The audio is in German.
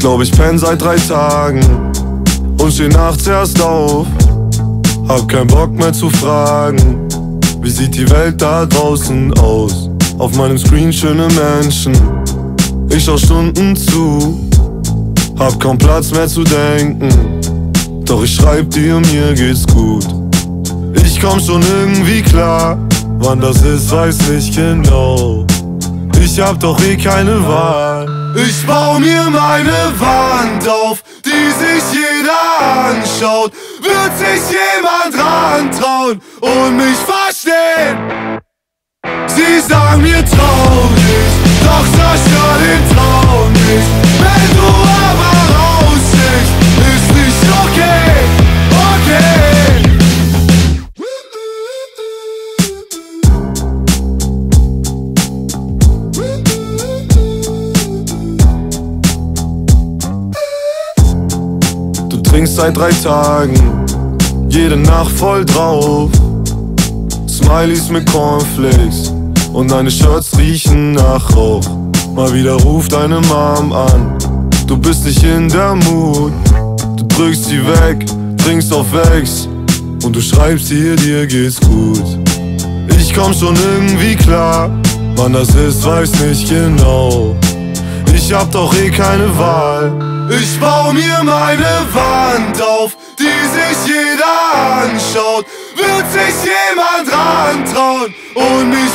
glaub, ich penn seit drei Tagen und steh nachts erst auf. Hab keinen Bock mehr zu fragen, wie sieht die Welt da draußen aus? Auf meinem Screen schöne Menschen, ich schau Stunden zu. Hab kaum Platz mehr zu denken, doch ich schreib dir, mir geht's gut. Ich komm schon irgendwie klar, wann das ist, weiß nicht genau. Ich hab doch eh keine Wahl. Bau mir meine Wand auf, die sich jeder anschaut. Wird sich jemand rantrauen und mich verstehen? Sie sagen mir trau nicht, doch zerstör den Traum trinkst seit drei Tagen, jede Nacht voll drauf. Smileys mit Cornflakes und deine Shirts riechen nach Rauch. Mal wieder ruft deine Mom an, du bist nicht in der Mut. Du drückst sie weg, trinkst auf Ex und du schreibst ihr, dir geht's gut. Ich komm schon irgendwie klar, wann das ist, weiß nicht genau. Ich hab doch eh keine Wahl. Ich bau mir meine Wand auf, die sich jeder anschaut. Wird sich jemand rantrauen und mich